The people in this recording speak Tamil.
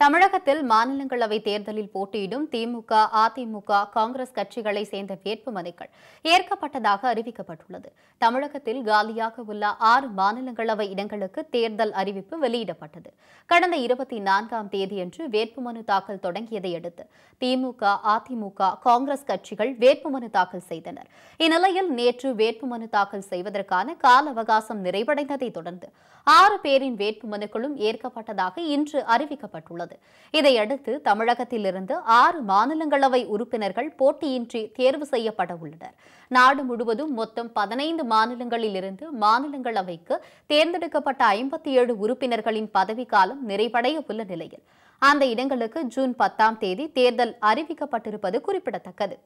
தமிழகத்தில் மாநிலங்களவை தேர்தலில் போட்டியிடும் திமுக அதிமுக காங்கிரஸ் கட்சிகளை சேர்ந்த வேட்பு மனுக்கள் ஏற்கப்பட்டதாக அறிவிக்கப்பட்டுள்ளது. தமிழகத்தில் காலியாக உள்ள ஆறு மாநிலங்களவை இடங்களுக்கு தேர்தல் அறிவிப்பு வெளியிடப்பட்டது. கடந்த இருபத்தி நான்காம் தேதியன்று வேட்புமனு தாக்கல் தொடங்கியதை அடுத்து திமுக அதிமுக காங்கிரஸ் கட்சிகள் வேட்புமனு தாக்கல் செய்தனர். இந்நிலையில் நேற்று வேட்புமனு தாக்கல் செய்வதற்கான கால அவகாசம் நிறைவடைந்ததை தொடர்ந்து ஆறு பேரின் வேட்புமனுக்களும் ஏற்கப்பட்டதாக இன்று அறிவிக்கப்பட்டுள்ளது. இதையடுத்து தமிழகத்திலிருந்து ஆறு மாநிலங்களவை உறுப்பினர்கள் போட்டியின்றி தேர்வு செய்யப்பட உள்ளனர். நாடு முழுவதும் மொத்தம் பதினைந்து மாநிலங்களிலிருந்து மாநிலங்களவைக்கு தேர்ந்தெடுக்கப்பட்ட ஐம்பத்தி ஏழு உறுப்பினர்களின் பதவிக்காலம் நிறைவடைய உள்ள நிலையில். அந்த இடங்களுக்கு ஜூன் பத்தாம் தேதி தேர்தல் அறிவிக்கப்பட்டிருப்பது குறிப்பிடத்தக்கது.